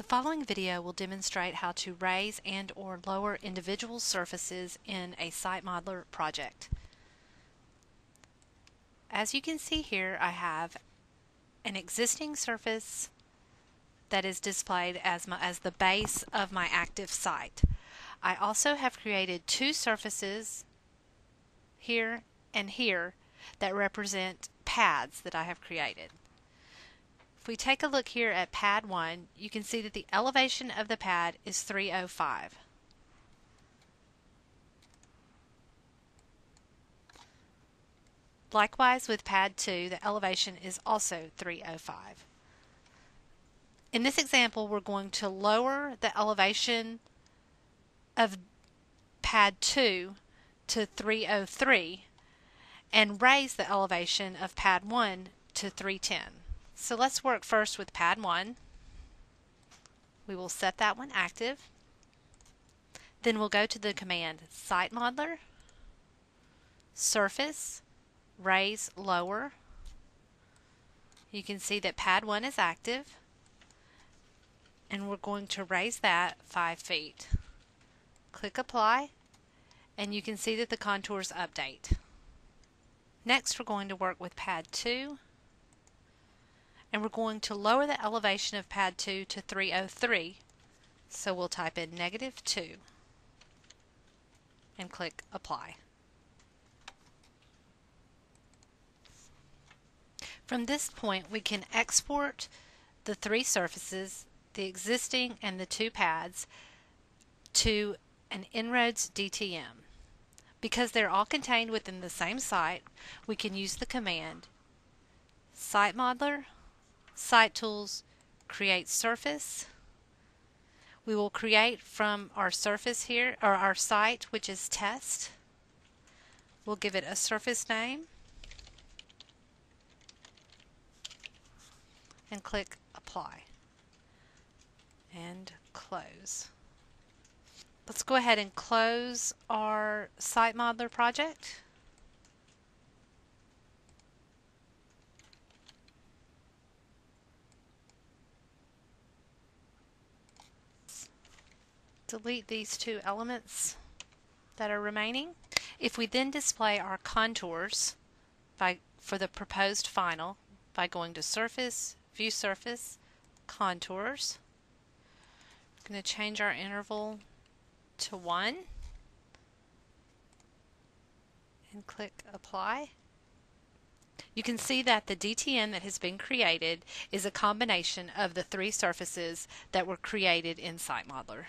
The following video will demonstrate how to raise and or lower individual surfaces in a SiteModeler project. As you can see here, I have an existing surface that is displayed as, my, as the base of my active site. I also have created two surfaces here and here that represent pads that I have created. We take a look here at pad 1, you can see that the elevation of the pad is 305. Likewise with pad 2, the elevation is also 305. In this example, we're going to lower the elevation of pad 2 to 303 and raise the elevation of pad 1 to 310. So let's work first with pad 1. We will set that one active. Then we'll go to the command Site Modeler, Surface, Raise Lower. You can see that pad 1 is active and we're going to raise that 5 feet. Click Apply and you can see that the contours update. Next we're going to work with pad 2 and we're going to lower the elevation of pad 2 to 303 so we'll type in negative 2 and click apply. From this point we can export the three surfaces, the existing and the two pads, to an InRoads DTM. Because they're all contained within the same site, we can use the command SiteModeler Site Tools, Create Surface. We will create from our surface here, or our site, which is Test. We'll give it a surface name. And click Apply. And close. Let's go ahead and close our site modeler project. Delete these two elements that are remaining. If we then display our contours by, for the proposed final by going to Surface, View Surface, Contours, I'm going to change our interval to 1 and click Apply. You can see that the DTM that has been created is a combination of the three surfaces that were created in SiteModeler.